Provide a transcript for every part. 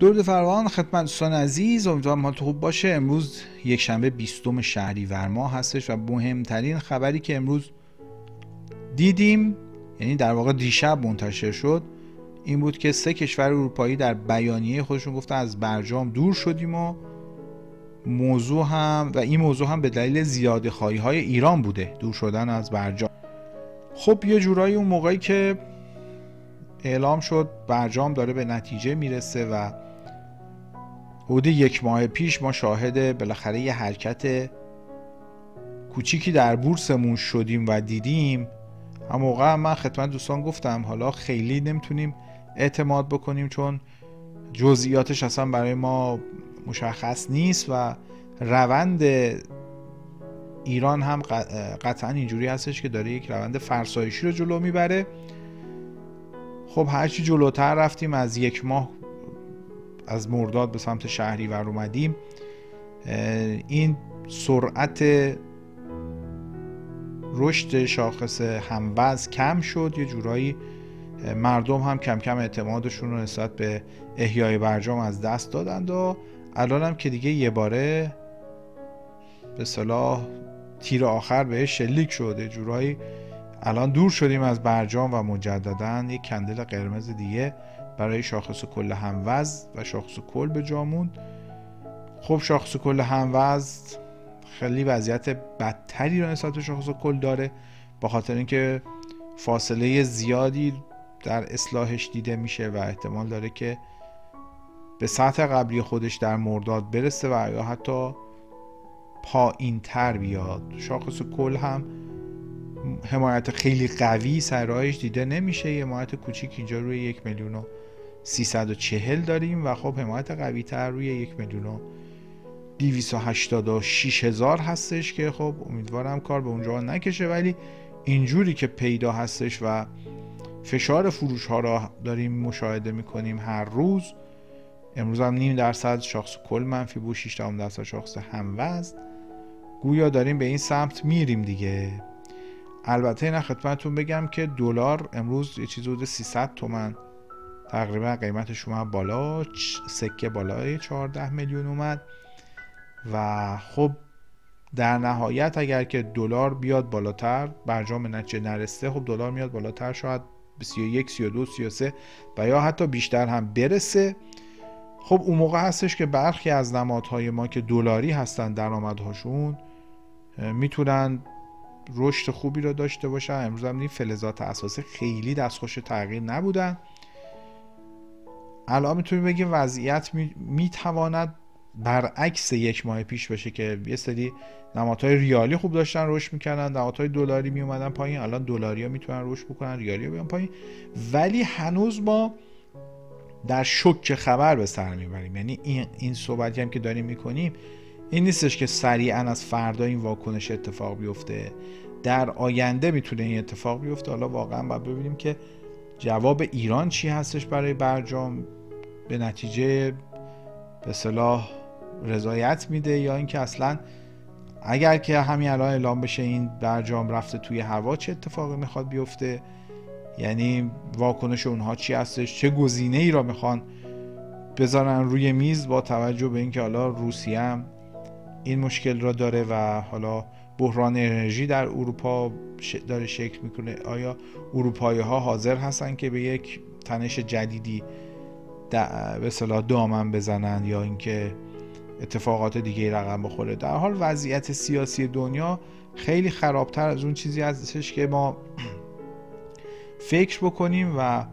درود فروان خدمت دوستان عزیز. امیدوارم حالتون خوب باشه. امروز یک شنبه 20 شهریور ماه هستش و مهمترین خبری که امروز دیدیم یعنی در واقع دیشب منتشر شد این بود که سه کشور اروپایی در بیانیه خودشون گفتن از برجام دور شدیم و موضوع هم و این موضوع هم به دلیل زیاده خواهی های ایران بوده دور شدن از برجام. خب یه جورایی اون موقعی که اعلام شد برجام داره به نتیجه می‌رسه و حدود یک ماه پیش ما شاهد بالاخره یه حرکت کوچیکی در بورسمون شدیم و دیدیم. هم موقع من خدمت دوستان گفتم حالا خیلی نمی‌تونیم اعتماد بکنیم چون جزئیاتش اصلا برای ما مشخص نیست و روند ایران هم قطعا اینجوری هستش که داره یک روند فرسایشی رو جلو می‌بره. خب هرچی جلوتر رفتیم از یک ماه از مرداد به سمت شهری ور اومدیم. این سرعت رشد شاخص هموز کم شد. یه جورایی مردم هم کم کم اعتمادشون رو نسبت به احیای برجام از دست دادند و الان هم که دیگه یه باره به صلاح تیر آخر بهش شلیک شده جورایی الان دور شدیم از برجام و مجددا یک کندل قرمز دیگه برای شاخص کل هموز و شاخص کل به جامون خب شاخص کل هموز خیلی وضعیت بدتری رو نسبت به شاخص کل داره با خاطر اینکه فاصله زیادی در اصلاحش دیده میشه و احتمال داره که به سطح قبلی خودش در مرداد برسه و یا حتی پایین تر بیاد. شاخص کل هم حمایت خیلی قوی سرایش دیده نمیشه. یه حمایت کوچیک اینجا روی یک میلیون و 340 داریم و خب حمایت قوی تر روی یک میلیون و 286 هزار هستش که خب امیدوارم کار به اونجا نکشه. ولی اینجوری که پیدا هستش و فشار فروش ها را داریم مشاهده می‌کنیم هر روز امروز هم نیم درصد شاخص کل منفی بود 6 درصد شاخص هموزن. گویا داریم به این سمت میریم دیگه. البته این خدمتتون بگم که دلار امروز یه چیز حدود 300 تومن تقریبا قیمتش اومد بالا سکه بالای 14 میلیون اومد. و خب در نهایت اگر که دلار بیاد بالاتر برجام نتیجه نرسته خب دلار میاد بالاتر شاید به 31 32 33 و یا حتی بیشتر هم برسه. خب اون موقع هستش که برخی از نمادهای ما که دلاری هستن درآمدهاشون می‌تونن رشد خوبی رو داشته باشن. امروز هم فلزات اساسی خیلی دستخوش تغییر نبودن. الان می‌تونیم بگیم وضعیت می‌تواند برعکس یک ماه پیش باشه که یه سری نمادهای ریالی خوب داشتن رشد می‌کردن نمادهای دلاری میومدن پایین. الان دلاری ها می‌تونن رشد بکنن ریالی بیان پایین. ولی هنوز ما در شک خبر به سر می‌بریم. یعنی این, این صحبتی هم که داریم می‌کنیم این نیستش که سریعا از فردا این واکنش اتفاق بیفته. در آینده می‌تونه این اتفاق بیفته. حالا واقعا باید ببینیم که جواب ایران چی هستش برای برجام. به نتیجه به صلاح رضایت میده یا اینکه اصلا اگر که همین الان اعلام بشه این برجام رفته توی هوا چه اتفاقی می‌خواد بیفته؟ یعنی واکنش اونها چی هستش؟ چه گزینه ای را می‌خوان بذارن روی میز با توجه به اینکه حالا روسیه هم این مشکل را داره و حالا بحران انرژی در اروپا داره شکل می‌کنه. آیا اروپایی ها حاضر هستن که به یک تنش جدیدی به صلاح دامن بزنن یا اینکه اتفاقات دیگه رقم بخوره. در حال وضعیت سیاسی دنیا خیلی خرابتر از اون چیزی هستش که ما فکر بکنیم و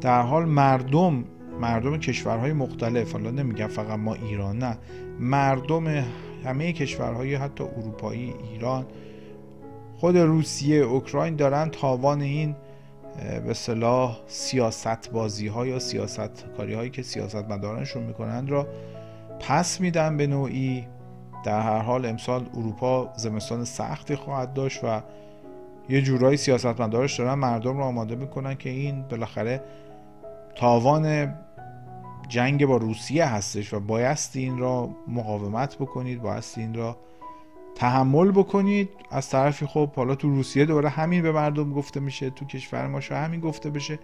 در حال مردم مردم کشورهای مختلف حالا نمیگم فقط ما ایران نه. مردم همه کشورهای حتی اروپایی ایران خود روسیه اوکراین دارن تاوان این به صلاح سیاست بازی ها یا سیاست کاری هایی که سیاست مدارنشون می‌کنند را پس میدن به نوعی. در هر حال امسال اروپا زمستان سختی خواهد داشت و یه جورایی سیاستمدارش دارن مردم رو آماده می‌کنن که این بالاخره تاوان جنگ با روسیه هستش و بایستی این را مقاومت بکنید بایستی این را تحمل بکنید. از طرفی خب حالا تو روسیه دوباره همین به مردم گفته میشه تو کشور ما همین گفته بشه.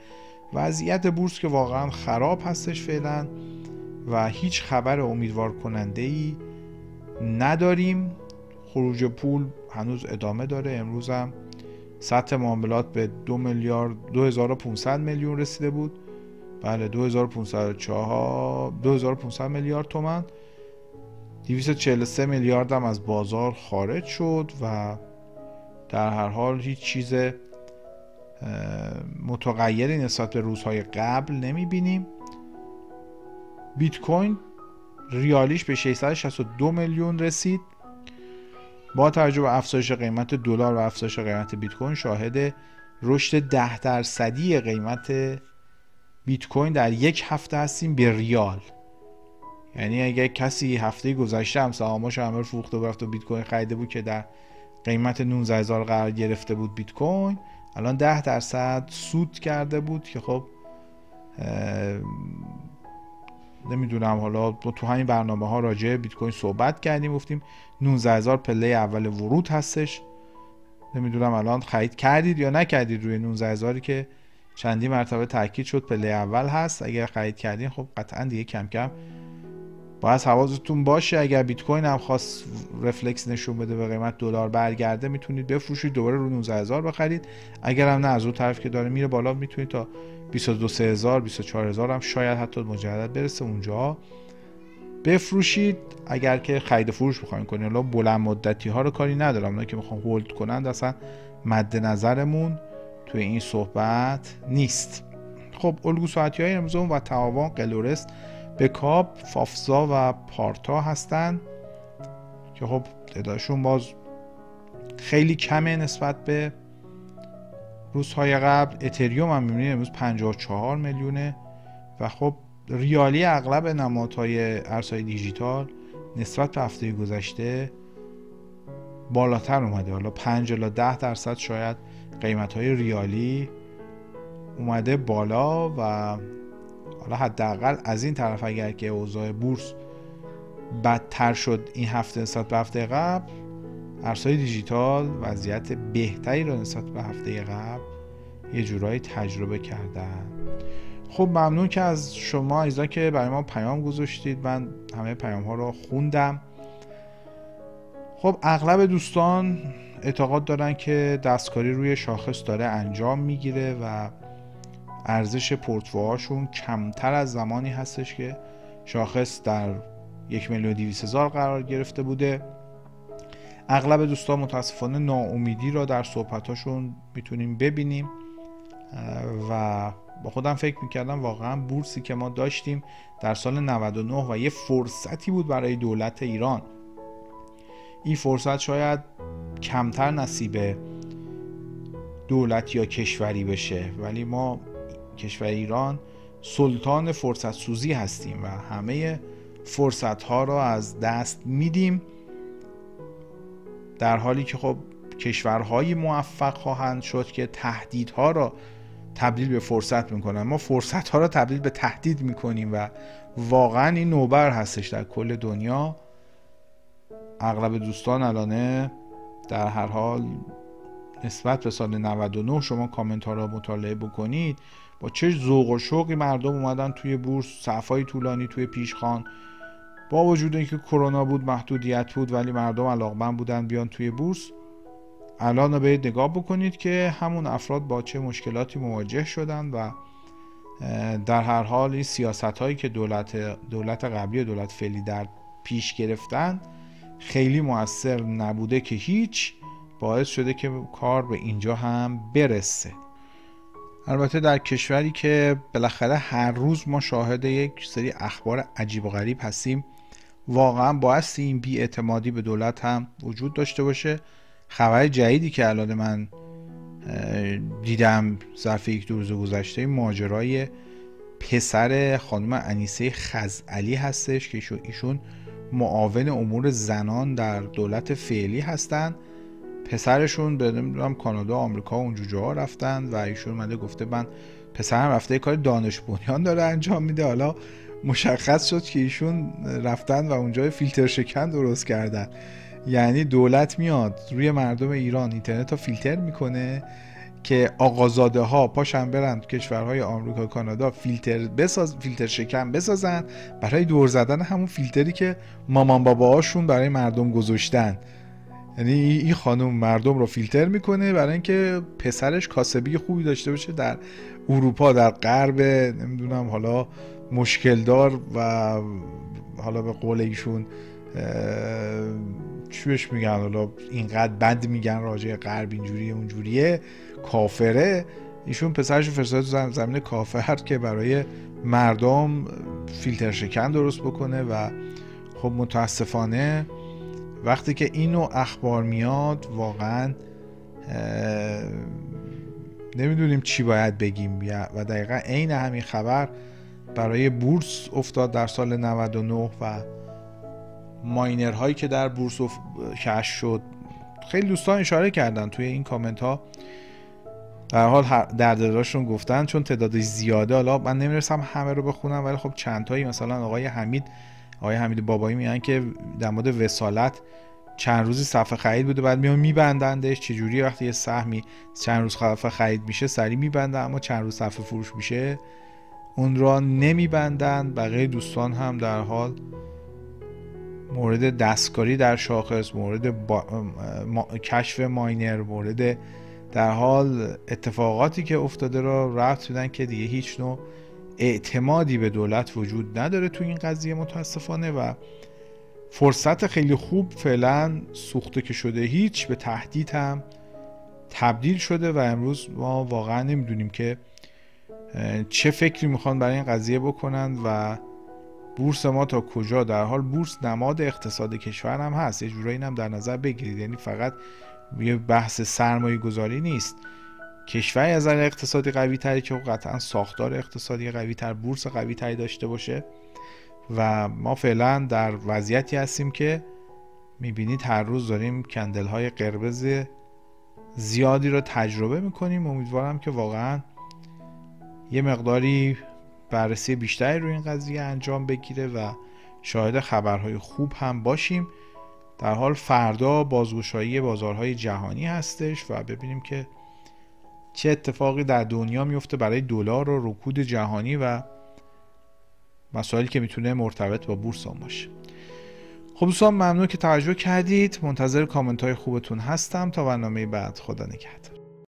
وضعیت بورس که واقعا خراب هستش فعلا و هیچ خبر امیدوار کننده ای نداریم. خروج پول هنوز ادامه داره. امروز هم سطح معاملات به دو میلیارد 2500 میلیون رسیده بود. بله 2504 2500 میلیارد تومن 243 میلیارد هم از بازار خارج شد و در هر حال هیچ چیز متغیری نسبت به روزهای قبل نمی بینیم بیت کوین ریالیش به 662 میلیون رسید. با توجه به افزایش قیمت دلار و افزایش قیمت بیت کوین شاهد رشد 10 درصدی قیمت بیت کوین در یک هفته هستیم به ریال. یعنی اگه کسی هفته گذشته هم سهامش همه فروخته و بیت کوین خریده بود که در قیمت 19 هزار قرار گرفته بود بیت کوین الان 10 درصد سود کرده بود که خب نمی‌دونم حالا تو همین برنامه ها راجع بیت کوین صحبت کردیم گفتیم 19 هزار پله اول ورود هستش. نمی‌دونم الان خرید کردید یا نکردید روی 19 هزاری که چندی مرتبه تاکید شد پله اول هست. اگر خرید کردین خب قطعا دیگه کم کم باید حواستون باشه اگر بیت کوین هم خواست رفلکس نشون بده به قیمت دلار برگرده می‌تونید بفروشید دوباره رو 19000 بخرید. اگر هم نه از اون طرف که داره میره بالا می‌تونید تا 22 3000 24000 هم شاید حتی مجدد برسه اونجا. بفروشید. اگر که خرید فروش بخواید کنید حالا بلند مدتی ها رو کاری ندارم. اونایی که می‌خوان هولد کنند اصلا مد نظرمون توی این صحبت نیست. خب الگو ساعتی های امروز و تعاون قلورست. بکاپ فافزا و پارتا هستن. که خب تعدادشون باز خیلی کمه نسبت به روزهای قبل. اتریوم هم می‌بینید امروز 54 میلیونه. و خب ریالی اغلب نمادهای ارزهای دیجیتال نسبت به هفته گذشته بالاتر اومده. حالا 5 الا 10 درصد شاید قیمت های ریالی اومده بالا و حالا حداقل از این طرف اگر که اوضاع بورس بدتر شد این هفته نسبت به هفته قبل ارزهای دیجیتال وضعیت بهتری رو نسبت به هفته قبل یه جورایی تجربه کردن. خب ممنون که از شما ایزا که برای ما پیام گذاشتید. من همه پیام ها رو خوندم. خب اغلب دوستان اعتقاد دارن که دستکاری روی شاخص داره انجام می‌گیره و ارزش پورتفوهاشون کمتر از زمانی هستش که شاخص در یک میلیون دیویس هزار قرار گرفته بوده. اغلب دوستان متاسفانه ناامیدی را در صحبتاشون می‌تونیم ببینیم. و با خودم فکر می‌کردم واقعا بورسی که ما داشتیم در سال 99 و یه فرصتی بود برای دولت ایران. این فرصت شاید کمتر نصیب دولت یا کشوری بشه ولی ما کشور ایران سلطان فرصت سوزی هستیم و همه فرصت ها را از دست میدیم. در حالی که خب کشورهایی موفق خواهند شد که تهدیدها را تبدیل به فرصت می‌کنن. ما فرصت ها را تبدیل به تهدید می‌کنیم و واقعا این نوبر هستش در کل دنیا. اغلب دوستان الانه در هر حال نسبت به سال 99 شما کامنت ها را مطالعه بکنید. با چه ذوق و شوقی مردم اومدن توی بورس صفای طولانی توی پیشخان. با وجود اینکه کرونا بود محدودیت بود ولی مردم علاقمند بودن بیان توی بورس. الان به نگاه بکنید که همون افراد با چه مشکلاتی مواجه شدن و در هر حال این سیاست هایی که دولت, دولت قبلی و دولت فعلی در پیش گرفتن خیلی موثر نبوده که هیچ باعث شده که کار به اینجا هم برسه. البته در کشوری که بالاخره هر روز ما شاهد یک سری اخبار عجیب و غریب هستیم واقعا باعث این اعتمادی به دولت هم وجود داشته باشه. خبر جدیدی که الان من دیدم ظرف یک دو روز گذشته ماجرای پسر خانم انیسه خزعلی هستش که ایشون معاون امور زنان در دولت فعلی هستند پسرشون به نمی‌دونم کانادا آمریکا اونجا جاها رفتن و ایشون اومده گفته من پسرم رفته کار دانش بنیان داره انجام میده. حالا مشخص شد که ایشون رفتن و اونجا فیلتر شکن درست کردن. یعنی دولت میاد روی مردم ایران اینترنت رو فیلتر می‌کنه که آقازاده ها پاشن برن کشورهای آمریکا کانادا فیلتر بساز فیلتر شکم بسازن برای دور زدن همون فیلتری که مامان باباهاشون برای مردم گذاشتن. یعنی این خانم مردم رو فیلتر می‌کنه برای اینکه پسرش کاسبی خوبی داشته باشه در اروپا در غرب نمی‌دونم حالا مشکل دار و حالا به قول ایشون چوش میگن؟ حالا اینقدر بد میگن راجع غرب اینجوریه اونجوریه کافره. ایشون پسرش فرستاد تو زمین کافر که برای مردم فیلتر شکن درست بکنه و خب متاسفانه وقتی که اینو اخبار میاد واقعا نمی‌دونیم چی باید بگیم. و دقیقا عین همین خبر برای بورس افتاد در سال 99 و ماینر هایی که در بورس کش شد. خیلی دوستان اشاره کردن توی این کامنت ها در حال دردراشون گفتن چون تعدادش زیاده حالا من نمی‌رسم همه رو بخونم ولی خب چند تایی مثلا آقای حمید آقای حمید بابایی میگن که در مورد وسالت چند روزی صفحه خرید بوده بعد میان میبندندش. چجوری وقتی یه سهمی چند روز صفحه خرید میشه سری میبندن اما چند روز صفحه فروش میشه اون را نمیبندن. بقیه دوستان هم در حال مورد دستکاری در شاخص مورد با... کشف ماینر مورد در حال اتفاقاتی که افتاده را رفت بدن که دیگه هیچ نوع اعتمادی به دولت وجود نداره تو این قضیه متاسفانه و فرصت خیلی خوب فعلا سوخته که شده. هیچ به تهدید هم تبدیل شده و امروز ما واقعا نمی‌دونیم که چه فکری می‌خوان برای این قضیه بکنند و بورس ما تا کجا. در حال بورس نماد اقتصاد کشور هم هست. یه جورایی هم در نظر بگیرید. یعنی فقط یه بحث سرمایه گذاری نیست. کشوری از نظر اقتصادی قوی تری که قطعا ساختار اقتصادی قوی تر بورس قوی تری داشته باشه. و ما فعلا در وضعیتی هستیم که می‌بینید هر روز داریم کندل های قربز زیادی رو تجربه می‌کنیم. امیدوارم که واقعا یه مقداری بررسی بیشتری روی این قضیه انجام بگیره و شاهد خبرهای خوب هم باشیم. در حال فردا بازگشایی بازارهای جهانی هستش و ببینیم که چه اتفاقی در دنیا میفته برای دلار و رکود جهانی و مسائلی که می‌تونه مرتبط با بورس هم باشه. خب دوستان ممنون که توجه کردید. منتظر کامنت های خوبتون هستم. تا برنامه بعد خدا نگهدار.